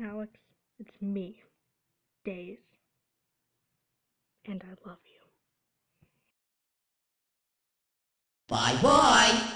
Alex, it's me, Days. And I love you. Bye bye.